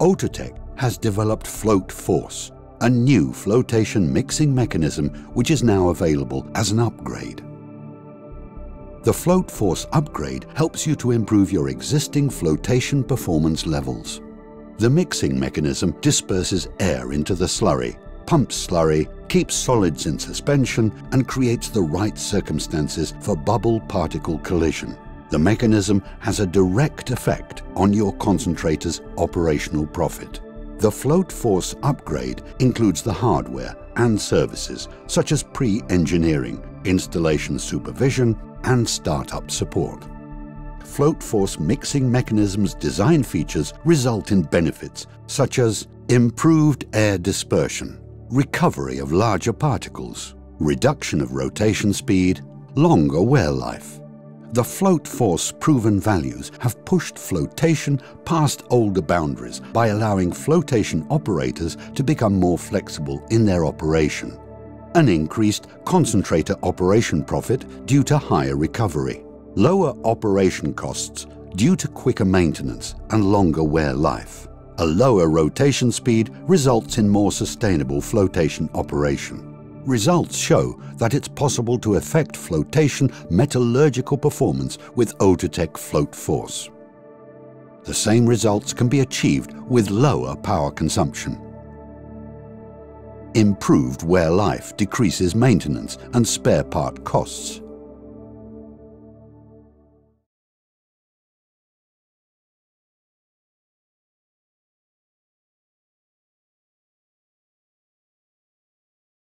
Outotec has developed FloatForce, a new flotation mixing mechanism which is now available as an upgrade. The FloatForce upgrade helps you to improve your existing flotation performance levels. The mixing mechanism disperses air into the slurry, pumps slurry, keeps solids in suspension and creates the right circumstances for bubble-particle collision. The mechanism has a direct effect on your concentrator's operational profit. The FloatForce upgrade includes the hardware and services such as pre-engineering, installation supervision and startup support. FloatForce mixing mechanism's design features result in benefits such as improved air dispersion, recovery of larger particles, reduction of rotation speed, longer wear life, the FloatForce proven values have pushed flotation past older boundaries by allowing flotation operators to become more flexible in their operation. An increased concentrator operation profit due to higher recovery. Lower operation costs due to quicker maintenance and longer wear life. A lower rotation speed results in more sustainable flotation operation. Results show that it's possible to affect flotation metallurgical performance with Outotec FloatForce. The same results can be achieved with lower power consumption. Improved wear life decreases maintenance and spare part costs.